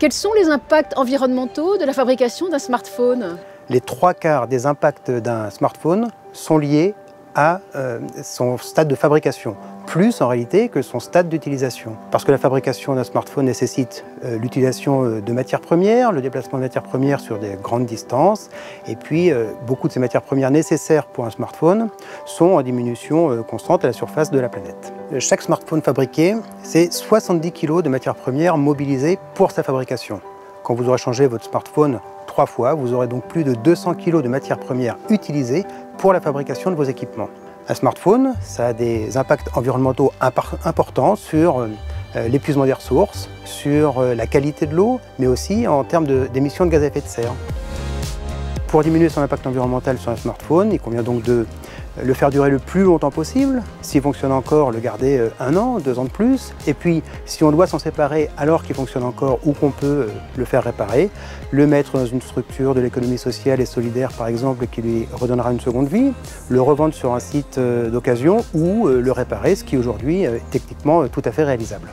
Quels sont les impacts environnementaux de la fabrication d'un smartphone Les trois quarts des impacts d'un smartphone sont liés à euh, son stade de fabrication, plus en réalité que son stade d'utilisation. Parce que la fabrication d'un smartphone nécessite euh, l'utilisation euh, de matières premières, le déplacement de matières premières sur des grandes distances, et puis beaucoup de ces matières premières nécessaires pour un smartphone sont en diminution constante à la surface de la planète. Chaque smartphone fabriqué, c'est 70 kg de matières premières mobilisées pour sa fabrication. Quand vous aurez changé votre smartphone trois fois, vous aurez donc plus de 200 kg de matières premières utilisées pour la fabrication de vos équipements. Un smartphone, ça a des impacts environnementaux importants sur euh, l'épuisement des ressources, sur euh, la qualité de l'eau, mais aussi en termes d'émissions de, de gaz à effet de serre. Pour diminuer son impact environnemental sur un smartphone, il convient donc de le faire durer le plus longtemps possible. S'il fonctionne encore, le garder euh, un an, deux ans de plus. Et puis, si on doit s'en séparer alors qu'il fonctionne encore ou qu'on peut euh, le faire réparer, le mettre dans une structure de l'économie sociale et solidaire, par exemple, qui lui redonnera une seconde vie, le revendre sur un site euh, d'occasion ou le réparer, ce qui aujourd'hui est techniquement tout à fait réalisable.